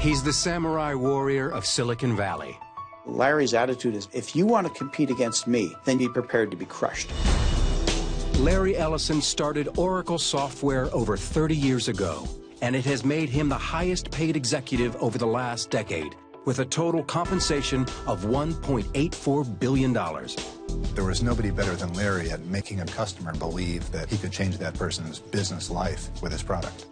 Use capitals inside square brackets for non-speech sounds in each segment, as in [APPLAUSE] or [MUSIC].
He's the samurai warrior of Silicon Valley. Larry's attitude is if you want to compete against me, then be prepared to be crushed. Larry Ellison started Oracle Software over 30 years ago, and it has made him the highest paid executive over the last decade, with a total compensation of $1.84 billion. There was nobody better than Larry at making a customer believe that he could change that person's business life with his product.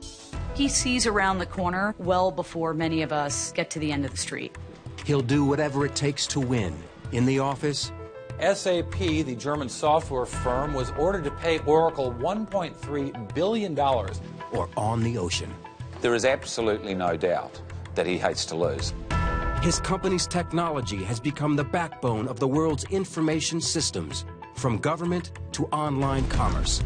He sees around the corner well before many of us get to the end of the street. He'll do whatever it takes to win in the office. SAP, the German software firm, was ordered to pay Oracle $1.3 billion. Or on the ocean. There is absolutely no doubt that he hates to lose. His company's technology has become the backbone of the world's information systems, from government to online commerce.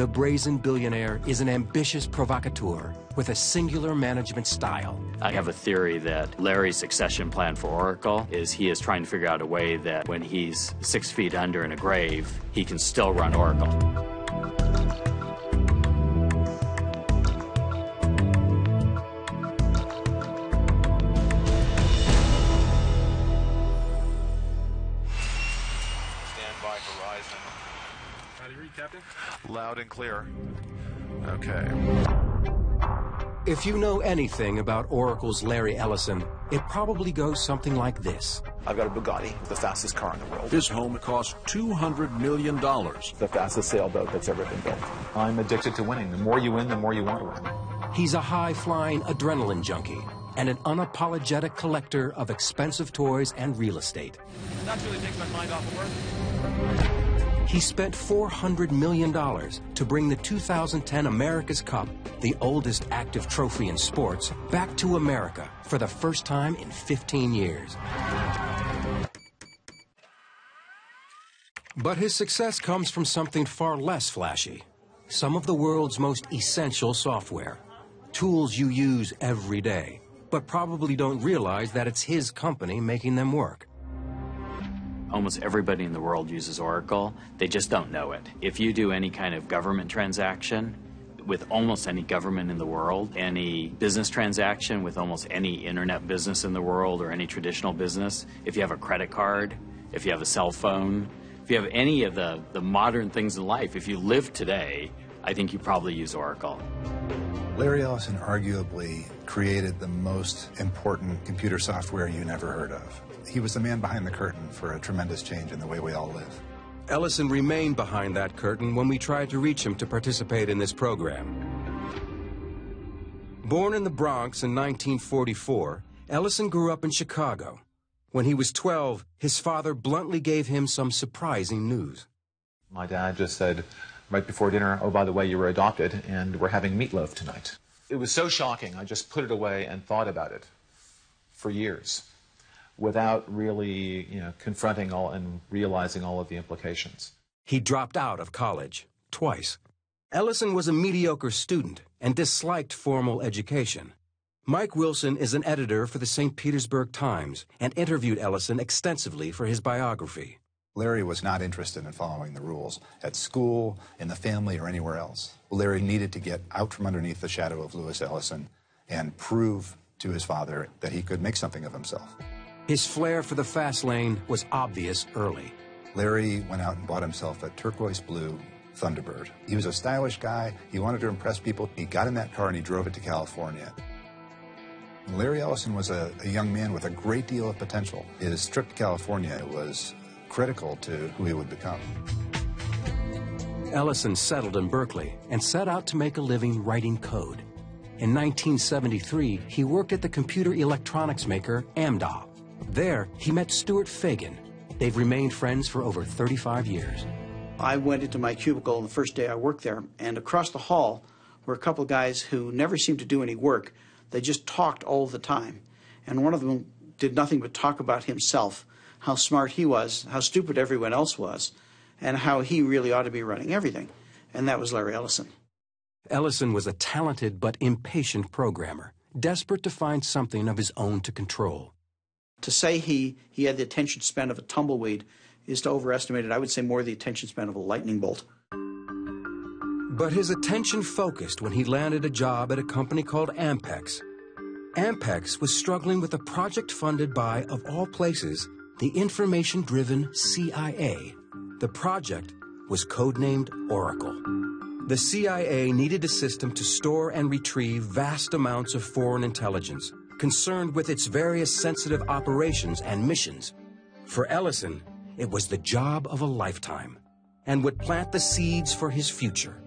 The brazen billionaire is an ambitious provocateur with a singular management style. I have a theory that Larry's succession plan for Oracle is he is trying to figure out a way that when he's six feet under in a grave, he can still run Oracle. And clear. Okay. If you know anything about Oracle's Larry Ellison, it probably goes something like this. I've got a Bugatti, the fastest car in the world. His home cost $200 million. The fastest sailboat that's ever been built. I'm addicted to winning. The more you win, the more you want to win. He's a high-flying adrenaline junkie and an unapologetic collector of expensive toys and real estate. That really takes my mind off of work. He spent $400 million to bring the 2010 America's Cup, the oldest active trophy in sports, back to America for the first time in 15 years. But his success comes from something far less flashy. Some of the world's most essential software. Tools you use every day, but probably don't realize that it's his company making them work. Almost everybody in the world uses Oracle. They just don't know it. If you do any kind of government transaction with almost any government in the world, any business transaction with almost any internet business in the world or any traditional business, if you have a credit card, if you have a cell phone, if you have any of the, the modern things in life, if you live today, I think you probably use Oracle. Larry Ellison arguably created the most important computer software you never heard of. He was the man behind the curtain for a tremendous change in the way we all live. Ellison remained behind that curtain when we tried to reach him to participate in this program. Born in the Bronx in 1944, Ellison grew up in Chicago. When he was 12, his father bluntly gave him some surprising news. My dad just said right before dinner, oh, by the way, you were adopted, and we're having meatloaf tonight. It was so shocking, I just put it away and thought about it for years without really you know, confronting all and realizing all of the implications. He dropped out of college twice. Ellison was a mediocre student and disliked formal education. Mike Wilson is an editor for the St. Petersburg Times and interviewed Ellison extensively for his biography. Larry was not interested in following the rules at school, in the family, or anywhere else. Larry needed to get out from underneath the shadow of Louis Ellison and prove to his father that he could make something of himself. His flair for the fast lane was obvious early. Larry went out and bought himself a turquoise blue Thunderbird. He was a stylish guy. He wanted to impress people. He got in that car and he drove it to California. Larry Ellison was a, a young man with a great deal of potential. His trip to California was critical to who he would become. Ellison settled in Berkeley and set out to make a living writing code. In 1973, he worked at the computer electronics maker Amdahl. There, he met Stuart Feigin. They've remained friends for over 35 years. I went into my cubicle on the first day I worked there, and across the hall were a couple of guys who never seemed to do any work. They just talked all the time. And one of them did nothing but talk about himself, how smart he was, how stupid everyone else was, and how he really ought to be running everything. And that was Larry Ellison. Ellison was a talented but impatient programmer, desperate to find something of his own to control. To say he, he had the attention span of a tumbleweed is to overestimate it. I would say more the attention span of a lightning bolt. But his attention focused when he landed a job at a company called Ampex. Ampex was struggling with a project funded by, of all places, the information driven CIA. The project was codenamed Oracle. The CIA needed a system to store and retrieve vast amounts of foreign intelligence, concerned with its various sensitive operations and missions. For Ellison, it was the job of a lifetime and would plant the seeds for his future.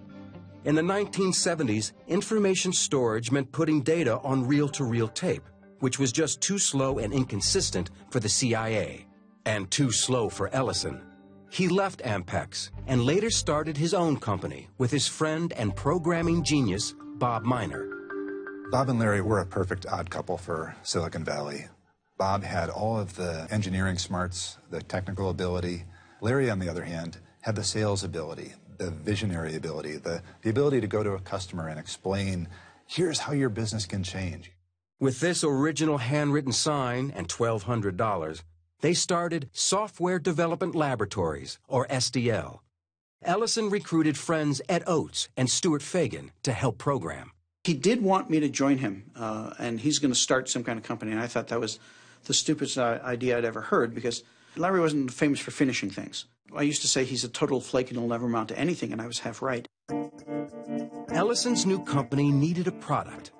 In the 1970s, information storage meant putting data on reel to reel tape, which was just too slow and inconsistent for the CIA, and too slow for Ellison. He left Ampex and later started his own company with his friend and programming genius, Bob Miner. Bob and Larry were a perfect odd couple for Silicon Valley. Bob had all of the engineering smarts, the technical ability. Larry, on the other hand, had the sales ability, the visionary ability, the, the ability to go to a customer and explain, here's how your business can change. With this original handwritten sign and $1,200, they started Software Development Laboratories, or SDL. Ellison recruited friends Ed Oates and Stuart Feigin to help program. He did want me to join him, uh, and he's going to start some kind of company. And I thought that was the stupidest idea I'd ever heard because Larry wasn't famous for finishing things. I used to say he's a total flake and he'll never amount to anything, and I was half right. Ellison's new company needed a product.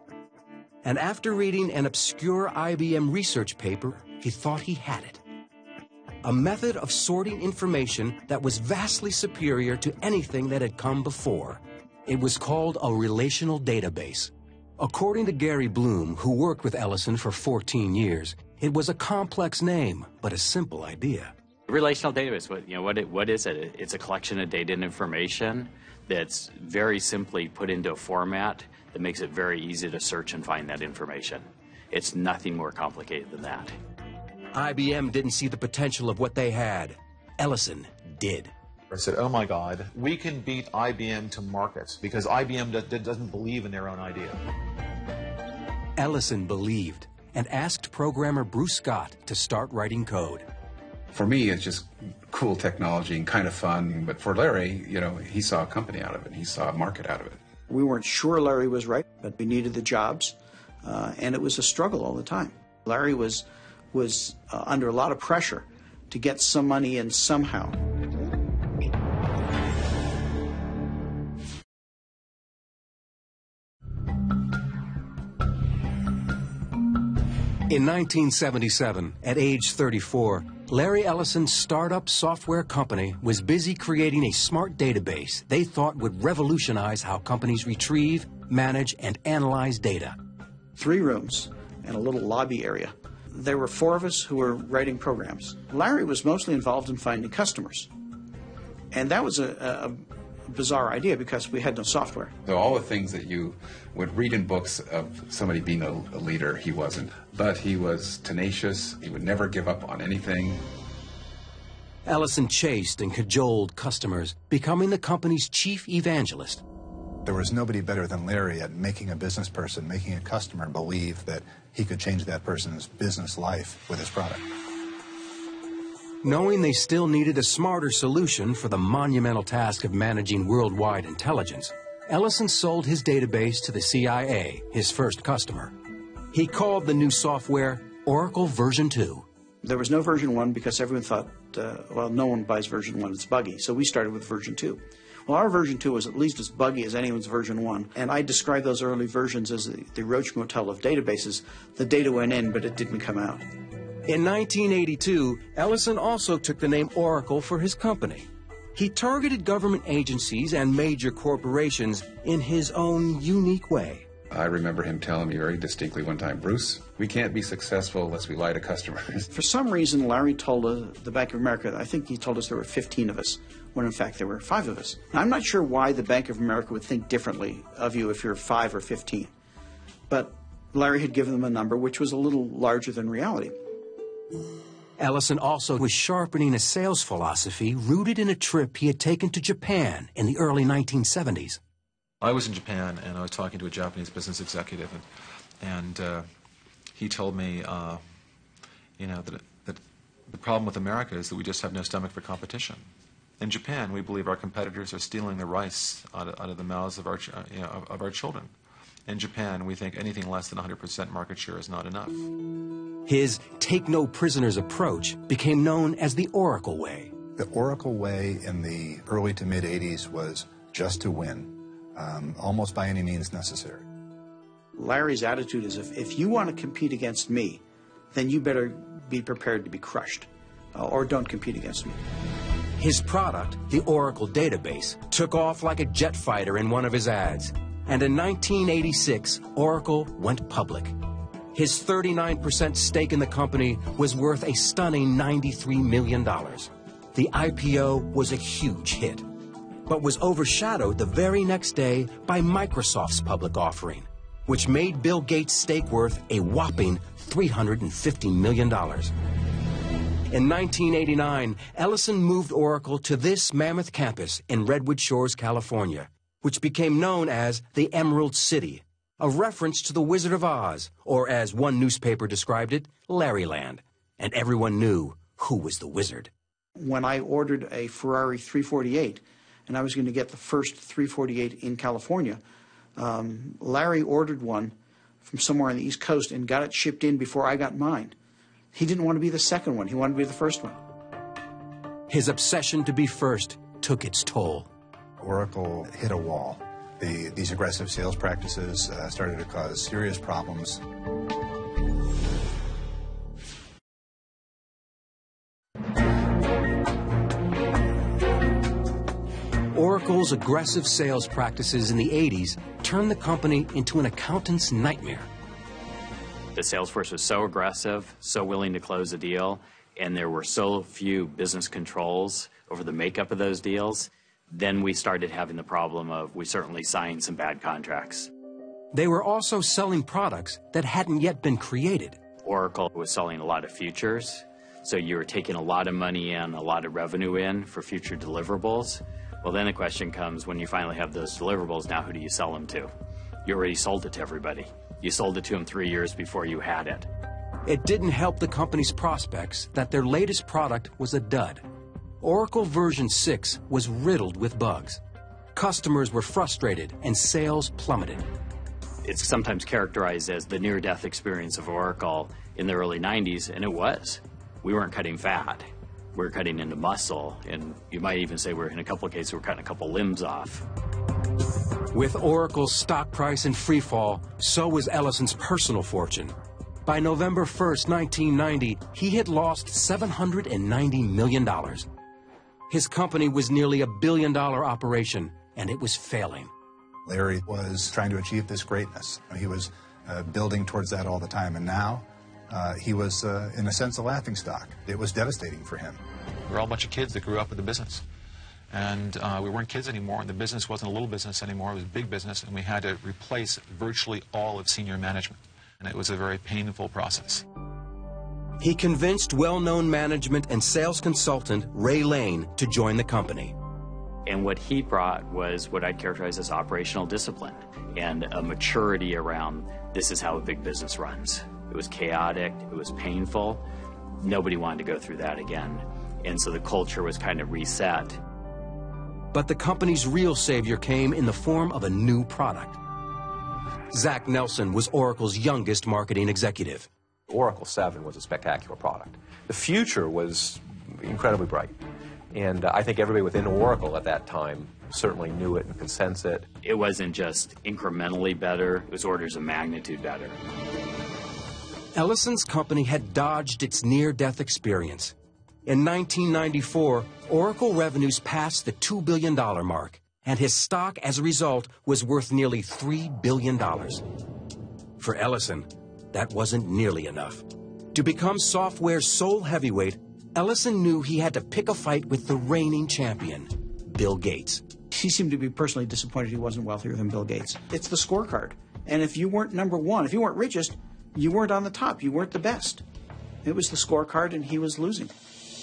And after reading an obscure IBM research paper, he thought he had it a method of sorting information that was vastly superior to anything that had come before. It was called a relational database. According to Gary Bloom, who worked with Ellison for 14 years, it was a complex name, but a simple idea. Relational database, what, you know, what, it, what is it? It's a collection of data and information that's very simply put into a format that makes it very easy to search and find that information. It's nothing more complicated than that. IBM didn't see the potential of what they had. Ellison did. I said, oh my God, we can beat IBM to market because IBM doesn't believe in their own idea. Ellison believed and asked programmer Bruce Scott to start writing code. For me, it's just cool technology and kind of fun. But for Larry, you know, he saw a company out of it. He saw a market out of it. We weren't sure Larry was right, but we needed the jobs. Uh, and it was a struggle all the time. Larry was was uh, under a lot of pressure to get some money in somehow. In 1977, at age 34, Larry Ellison's startup software company was busy creating a smart database they thought would revolutionize how companies retrieve, manage, and analyze data. Three rooms and a little lobby area there were four of us who were writing programs. Larry was mostly involved in finding customers. And that was a, a bizarre idea because we had no software. So all the things that you would read in books of somebody being a, a leader, he wasn't. But he was tenacious. He would never give up on anything. Ellison chased and cajoled customers, becoming the company's chief evangelist. There was nobody better than Larry at making a business person, making a customer believe that he could change that person's business life with his product. Knowing they still needed a smarter solution for the monumental task of managing worldwide intelligence, Ellison sold his database to the CIA, his first customer. He called the new software Oracle Version 2. There was no version 1 because everyone thought, uh, well, no one buys version 1, it's buggy. So we started with version 2. Well, our version 2 was at least as buggy as anyone's version 1, and I describe those early versions as the, the Roach Motel of databases. The data went in, but it didn't come out. In 1982, Ellison also took the name Oracle for his company. He targeted government agencies and major corporations in his own unique way. I remember him telling me very distinctly one time, Bruce, we can't be successful unless we lie to customers. For some reason, Larry told uh, the Bank of America, I think he told us there were 15 of us, when in fact there were five of us. Now, I'm not sure why the Bank of America would think differently of you if you're five or 15. But Larry had given them a number which was a little larger than reality. Ellison also was sharpening a sales philosophy rooted in a trip he had taken to Japan in the early 1970s. I was in Japan and I was talking to a Japanese business executive, and, and uh, he told me, uh, you know, that, that the problem with America is that we just have no stomach for competition. In Japan, we believe our competitors are stealing the rice out of, out of the mouths of our, uh, you know, of, of, our children. In Japan, we think anything less than 100% market share is not enough. His take no prisoners approach became known as the Oracle Way. The Oracle Way in the early to mid 80s was just to win, um, almost by any means necessary. Larry's attitude is if, if you want to compete against me, then you better be prepared to be crushed, uh, or don't compete against me. His product, the Oracle database, took off like a jet fighter in one of his ads. And in 1986, Oracle went public. His 39% stake in the company was worth a stunning $93 million. The IPO was a huge hit, but was overshadowed the very next day by Microsoft's public offering, which made Bill Gates' stake worth a whopping $350 million. In 1989, Ellison moved Oracle to this mammoth campus in Redwood Shores, California, which became known as the Emerald City, a reference to the Wizard of Oz, or as one newspaper described it, Larryland. And everyone knew who was the wizard. When I ordered a Ferrari 348, and I was going to get the first 348 in California, um, Larry ordered one from somewhere on the East Coast and got it shipped in before I got mine. He didn't want to be the second one, he wanted to be the first one. His obsession to be first took its toll. Oracle hit a wall. The, these aggressive sales practices uh, started to cause serious problems. Oracle's aggressive sales practices in the 80s turned the company into an accountant's nightmare. The sales force was so aggressive, so willing to close a deal, and there were so few business controls over the makeup of those deals. Then we started having the problem of we certainly signed some bad contracts. They were also selling products that hadn't yet been created. Oracle was selling a lot of futures, so you were taking a lot of money in, a lot of revenue in for future deliverables. Well, then the question comes when you finally have those deliverables, now who do you sell them to? You already sold it to everybody. You sold it to them three years before you had it. It didn't help the company's prospects that their latest product was a dud. Oracle version 6 was riddled with bugs. Customers were frustrated and sales plummeted. It's sometimes characterized as the near death experience of Oracle in the early 90s, and it was. We weren't cutting fat, we were cutting into muscle, and you might even say we're in a couple of cases, we're cutting a couple limbs off. With Oracle's stock price in freefall, so was Ellison's personal fortune. By November 1st, 1990, he had lost $790 million. His company was nearly a billion dollar operation, and it was failing. Larry was trying to achieve this greatness. He was uh, building towards that all the time, and now uh, he was, uh, in a sense, a laughing stock. It was devastating for him. We're all a bunch of kids that grew up in the business. And uh, we weren't kids anymore, and the business wasn't a little business anymore, it was big business, and we had to replace virtually all of senior management. And it was a very painful process. He convinced well known management and sales consultant Ray Lane to join the company. And what he brought was what I'd characterize as operational discipline and a maturity around this is how a big business runs. It was chaotic, it was painful. Nobody wanted to go through that again. And so the culture was kind of reset. But the company's real savior came in the form of a new product. Zach Nelson was Oracle's youngest marketing executive. Oracle 7 was a spectacular product. The future was incredibly bright. And uh, I think everybody within Oracle at that time certainly knew it and could sense it. It wasn't just incrementally better, it was orders of magnitude better. Ellison's company had dodged its near death experience. In 1994, Oracle revenues passed the $2 billion mark, and his stock as a result was worth nearly $3 billion. For Ellison, that wasn't nearly enough. To become software's sole heavyweight, Ellison knew he had to pick a fight with the reigning champion, Bill Gates. He seemed to be personally disappointed he wasn't wealthier than Bill Gates. It's the scorecard. And if you weren't number one, if you weren't richest, you weren't on the top. You weren't the best. It was the scorecard, and he was losing.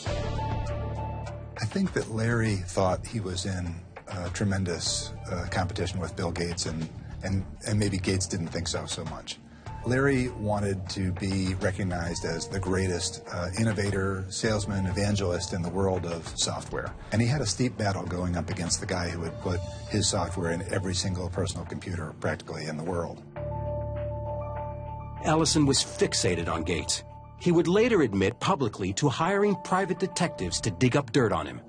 I think that Larry thought he was in uh, tremendous uh, competition with Bill Gates, and, and, and maybe Gates didn't think so so much. Larry wanted to be recognized as the greatest uh, innovator, salesman, evangelist in the world of software. And he had a steep battle going up against the guy who had put his software in every single personal computer practically in the world. Ellison was fixated on Gates. He would later admit publicly to hiring private detectives to dig up dirt on him.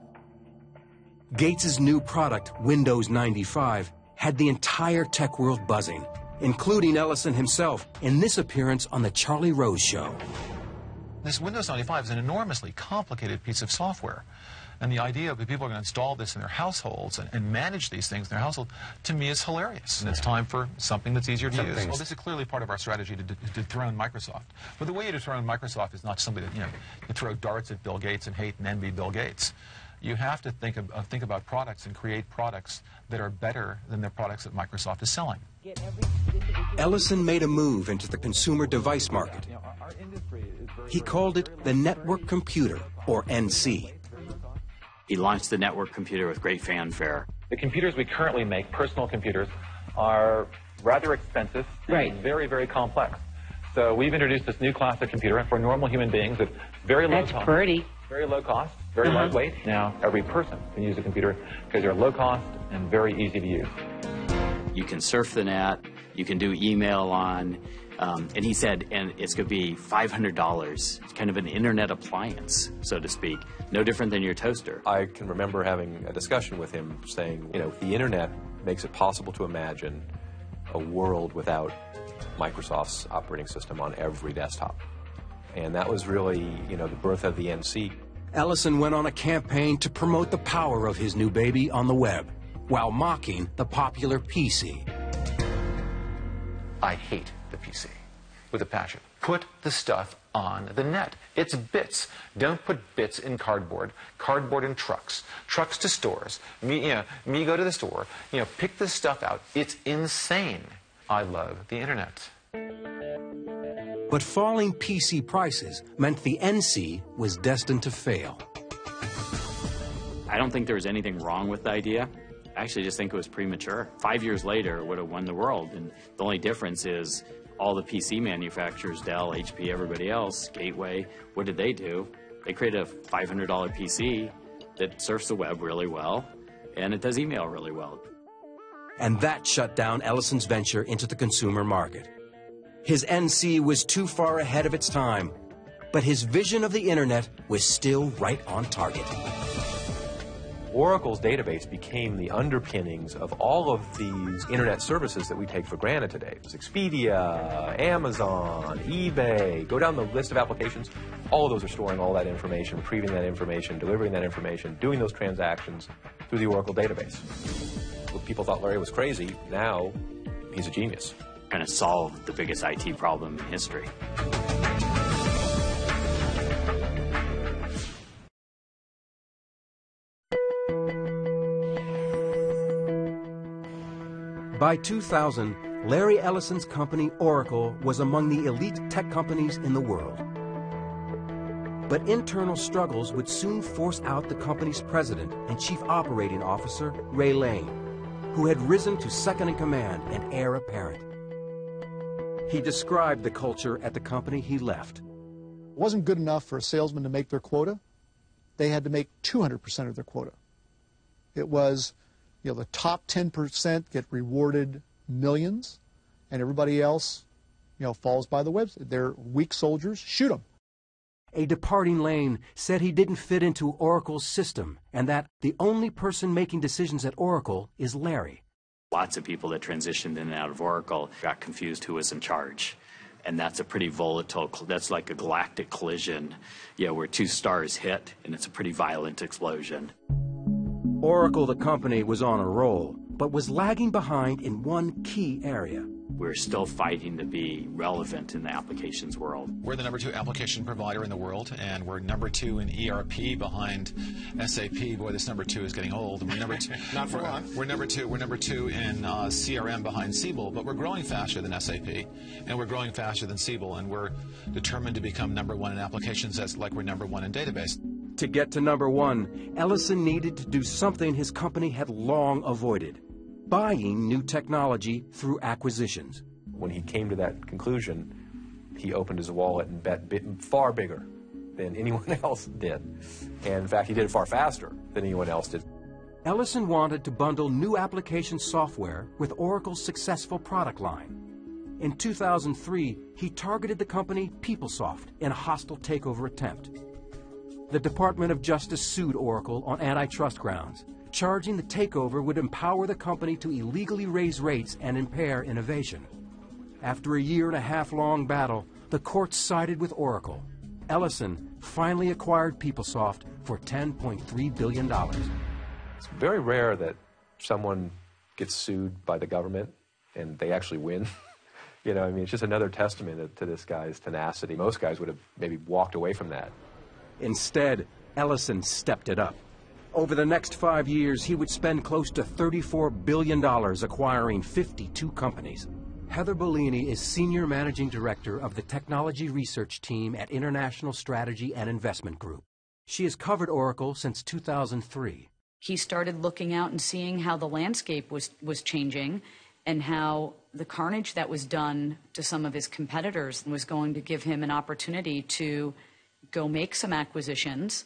Gates's new product, Windows 95, had the entire tech world buzzing, including Ellison himself in this appearance on The Charlie Rose Show. This Windows 95 is an enormously complicated piece of software. And the idea that people are going to install this in their households and, and, manage these things in their household, to me, is hilarious. And it's time for something that's easier to Some use. Things. Well, this is clearly part of our strategy to, to, to dethrone Microsoft. But the way you dethrone Microsoft is not somebody that, you know, you throw darts at Bill Gates and hate and envy Bill Gates. You have to think, of, uh, think about products and create products that are better than the products that Microsoft is selling. Ellison made a move into the consumer device market. He called it the Network Computer, or NC. He launched the network computer with great fanfare. The computers we currently make, personal computers, are rather expensive right. and very, very complex. So we've introduced this new class of computer for normal human beings at very low That's cost. pretty. Very low cost, very uh -huh. lightweight. Now every person can use a computer because they're low cost and very easy to use. You can surf the net, you can do email on, um, and he said, and it's going to be $500. It's kind of an internet appliance, so to speak, no different than your toaster. I can remember having a discussion with him saying, you know, the internet makes it possible to imagine a world without Microsoft's operating system on every desktop. And that was really, you know, the birth of the NC. Ellison went on a campaign to promote the power of his new baby on the web, while mocking the popular PC. I hate the PC with a passion. Put the stuff on the net. It's bits. Don't put bits in cardboard. Cardboard in trucks. Trucks to stores. Me, you know, me go to the store. You know, pick this stuff out. It's insane. I love the internet. But falling PC prices meant the NC was destined to fail. I don't think there was anything wrong with the idea. I actually just think it was premature. Five years later, it would have won the world. And the only difference is all the PC manufacturers, Dell, HP, everybody else, Gateway, what did they do? They created a $500 PC that surfs the web really well, and it does email really well. And that shut down Ellison's venture into the consumer market. His NC was too far ahead of its time, but his vision of the internet was still right on target. Oracle's database became the underpinnings of all of these internet services that we take for granted today. Expedia, Amazon, eBay, go down the list of applications. All of those are storing all that information, retrieving that information, delivering that information, doing those transactions through the Oracle database. People thought Larry was crazy. Now, he's a genius. Kind of solve the biggest IT problem in history. By 2000, Larry Ellison's company, Oracle, was among the elite tech companies in the world. But internal struggles would soon force out the company's president and chief operating officer, Ray Lane, who had risen to second in command and heir apparent. He described the culture at the company he left. It wasn't good enough for a salesman to make their quota. They had to make 200% of their quota. It was you know, the top 10% get rewarded millions, and everybody else, you know, falls by the web. They're weak soldiers. Shoot them. A departing Lane said he didn't fit into Oracle's system and that the only person making decisions at Oracle is Larry. Lots of people that transitioned in and out of Oracle got confused who was in charge. And that's a pretty volatile, that's like a galactic collision, you know, where two stars hit and it's a pretty violent explosion. Oracle, the company, was on a roll, but was lagging behind in one key area. We're still fighting to be relevant in the applications world. We're the number two application provider in the world, and we're number two in ERP behind SAP. Boy, this number two is getting old. We're number [LAUGHS] two. Not for long. We're number two. We're number two in uh, CRM behind Siebel, but we're growing faster than SAP, and we're growing faster than Siebel, and we're determined to become number one in applications, as like we're number one in database. To get to number one, Ellison needed to do something his company had long avoided buying new technology through acquisitions. When he came to that conclusion, he opened his wallet and bet far bigger than [LAUGHS] anyone else did. And in fact, he did it far faster than anyone else did. Ellison wanted to bundle new application software with Oracle's successful product line. In 2003, he targeted the company PeopleSoft in a hostile takeover attempt. The Department of Justice sued Oracle on antitrust grounds, charging the takeover would empower the company to illegally raise rates and impair innovation. After a year and a half long battle, the courts sided with Oracle. Ellison finally acquired PeopleSoft for $10.3 billion. It's very rare that someone gets sued by the government and they actually win. [LAUGHS] you know, I mean, it's just another testament to this guy's tenacity. Most guys would have maybe walked away from that. Instead, Ellison stepped it up. Over the next five years, he would spend close to $34 billion acquiring 52 companies. Heather Bellini is Senior Managing Director of the Technology Research Team at International Strategy and Investment Group. She has covered Oracle since 2003. He started looking out and seeing how the landscape was, was changing and how the carnage that was done to some of his competitors was going to give him an opportunity to go make some acquisitions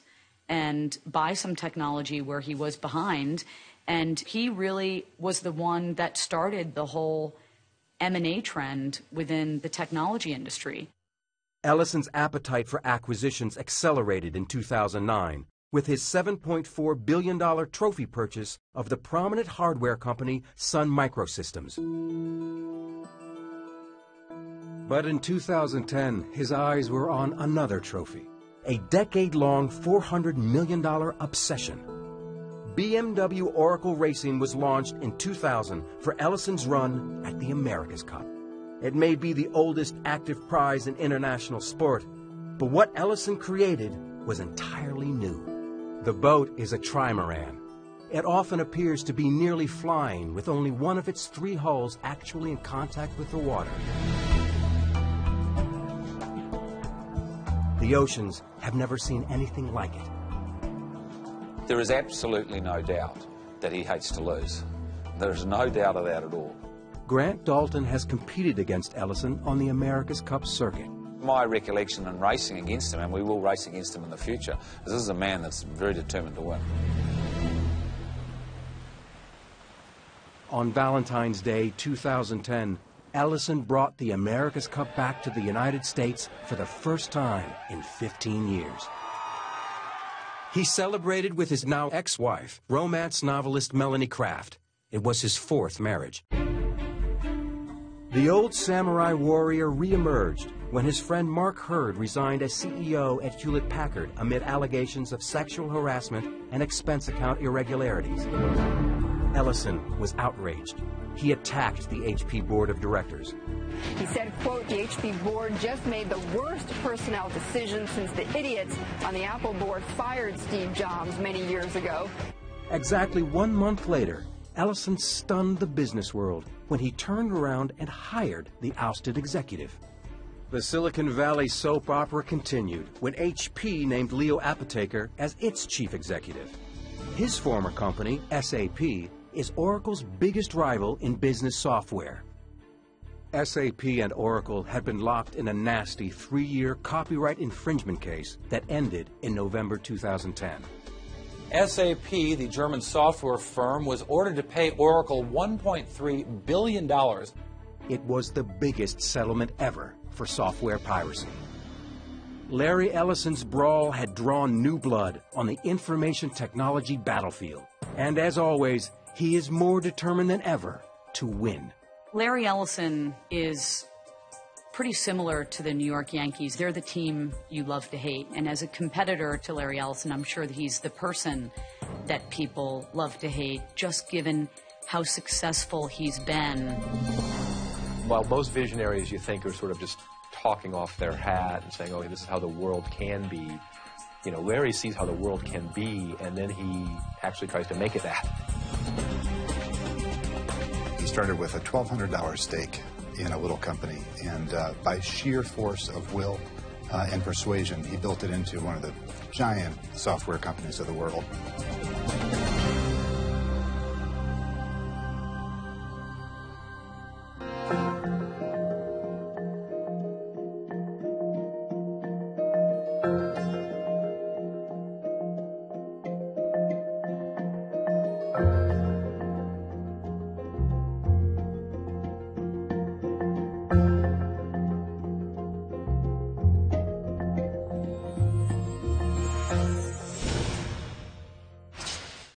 and buy some technology where he was behind. And he really was the one that started the whole M&A trend within the technology industry. Ellison's appetite for acquisitions accelerated in 2009 with his $7.4 billion trophy purchase of the prominent hardware company Sun Microsystems. But in 2010, his eyes were on another trophy a decade long $400 million obsession. BMW Oracle Racing was launched in 2000 for Ellison's run at the America's Cup. It may be the oldest active prize in international sport, but what Ellison created was entirely new. The boat is a trimaran. It often appears to be nearly flying with only one of its three hulls actually in contact with the water. The oceans have never seen anything like it. There is absolutely no doubt that he hates to lose. There is no doubt of that at all. Grant Dalton has competed against Ellison on the America's Cup circuit. My recollection in racing against him, and we will race against him in the future, is this is a man that's very determined to win. On Valentine's Day 2010, Ellison brought the America's Cup back to the United States for the first time in 15 years. He celebrated with his now ex-wife, romance novelist Melanie Craft. It was his fourth marriage. The old samurai warrior reemerged when his friend Mark Hurd resigned as CEO at Hewlett Packard amid allegations of sexual harassment and expense account irregularities. Ellison was outraged he attacked the HP board of directors. He said, quote, the HP board just made the worst personnel decision since the idiots on the Apple board fired Steve Jobs many years ago. Exactly one month later, Ellison stunned the business world when he turned around and hired the ousted executive. The Silicon Valley soap opera continued when HP named Leo Apotheker as its chief executive. His former company, SAP, is Oracle's biggest rival in business software. SAP and Oracle had been locked in a nasty three-year copyright infringement case that ended in November 2010. SAP, the German software firm, was ordered to pay Oracle $1.3 billion. It was the biggest settlement ever for software piracy. Larry Ellison's brawl had drawn new blood on the information technology battlefield. And as always, he is more determined than ever to win. Larry Ellison is pretty similar to the New York Yankees. They're the team you love to hate. And as a competitor to Larry Ellison, I'm sure that he's the person that people love to hate, just given how successful he's been. While most visionaries you think are sort of just talking off their hat and saying, oh, this is how the world can be, you know, Larry sees how the world can be, and then he actually tries to make it that. He started with a $1,200 stake in a little company, and uh, by sheer force of will uh, and persuasion, he built it into one of the giant software companies of the world.